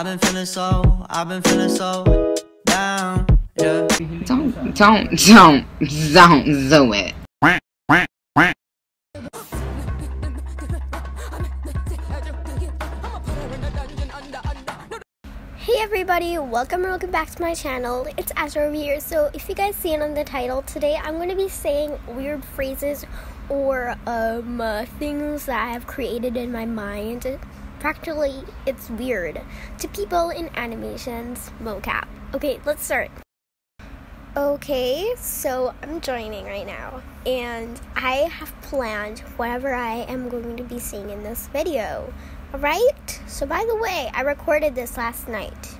I've been feeling so, I've been feeling so down, yeah. Don't, don't, don't, don't do it. Hey everybody, welcome or welcome back to my channel. It's Astro over here. So if you guys see it on the title, today I'm going to be saying weird phrases or um, uh, things that I have created in my mind. Practically, it's weird to people in animations mocap. Okay, let's start. Okay, so I'm joining right now, and I have planned whatever I am going to be saying in this video. Alright? So, by the way, I recorded this last night.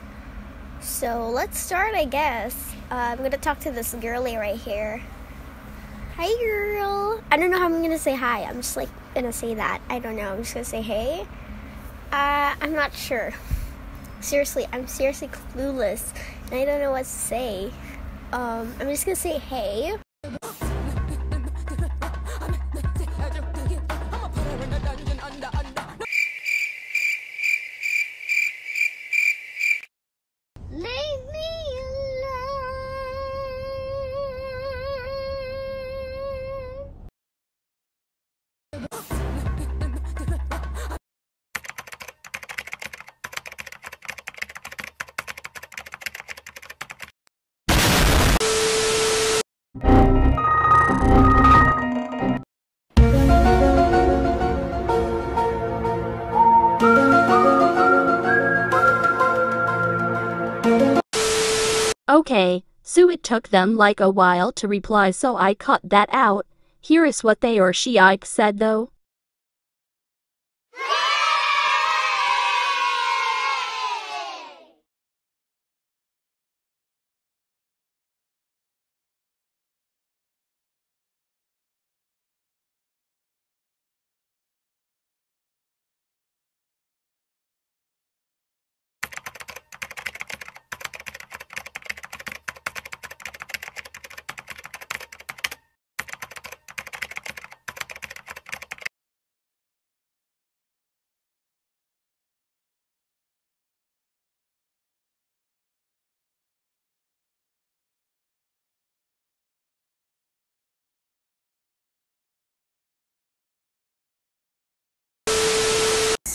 So, let's start, I guess. Uh, I'm gonna talk to this girly right here. Hi, girl. I don't know how I'm gonna say hi. I'm just like gonna say that. I don't know. I'm just gonna say hey. Uh, I'm not sure. Seriously, I'm seriously clueless, and I don't know what to say. Um, I'm just gonna say hey. Okay, so it took them like a while to reply so I cut that out. Here is what they or she Ike said though.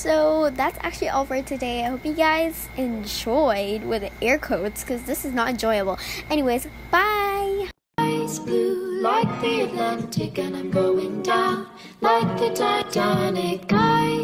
So that's actually all for today. I hope you guys enjoyed with the air quotes because this is not enjoyable. Anyways, bye. Eyes blue like the Atlantic, and I'm going down like the Titanic. I